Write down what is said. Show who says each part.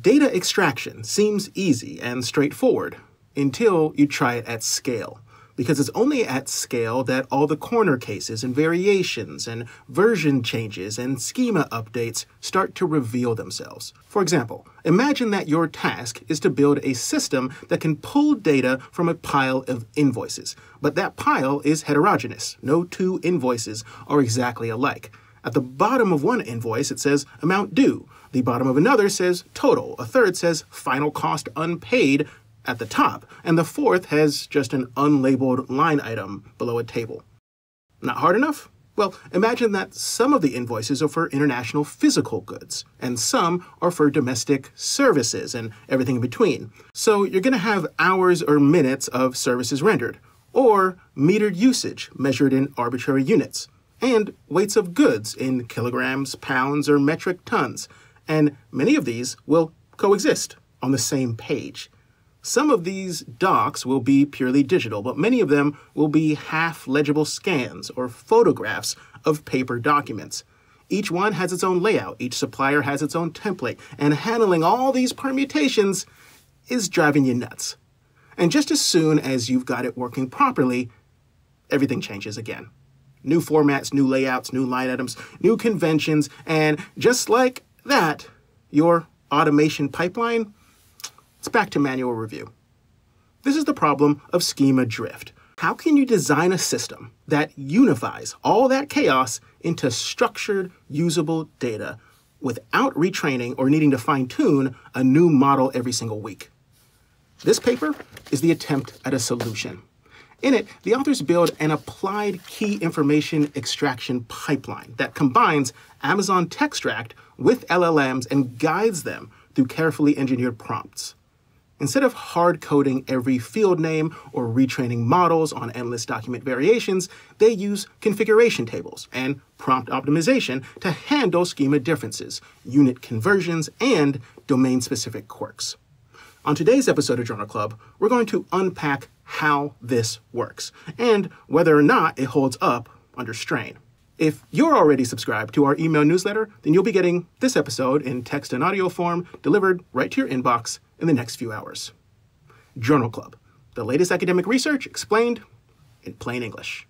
Speaker 1: Data extraction seems easy and straightforward until you try it at scale because it's only at scale that all the corner cases and variations and version changes and schema updates start to reveal themselves. For example, imagine that your task is to build a system that can pull data from a pile of invoices, but that pile is heterogeneous. No two invoices are exactly alike. At the bottom of one invoice, it says amount due. The bottom of another says total. A third says final cost unpaid, at the top, and the fourth has just an unlabeled line item below a table. Not hard enough? Well, imagine that some of the invoices are for international physical goods, and some are for domestic services and everything in between. So you're going to have hours or minutes of services rendered, or metered usage measured in arbitrary units, and weights of goods in kilograms, pounds, or metric tons. And many of these will coexist on the same page. Some of these docs will be purely digital, but many of them will be half legible scans or photographs of paper documents. Each one has its own layout, each supplier has its own template, and handling all these permutations is driving you nuts. And just as soon as you've got it working properly, everything changes again. New formats, new layouts, new line items, new conventions, and just like that, your automation pipeline it's back to manual review. This is the problem of schema drift. How can you design a system that unifies all that chaos into structured, usable data without retraining or needing to fine tune a new model every single week? This paper is the attempt at a solution. In it, the authors build an applied key information extraction pipeline that combines Amazon Textract with LLMs and guides them through carefully engineered prompts. Instead of hard coding every field name or retraining models on endless document variations, they use configuration tables and prompt optimization to handle schema differences, unit conversions, and domain specific quirks. On today's episode of Journal Club, we're going to unpack how this works and whether or not it holds up under strain. If you're already subscribed to our email newsletter, then you'll be getting this episode in text and audio form delivered right to your inbox in the next few hours. Journal Club, the latest academic research explained in plain English.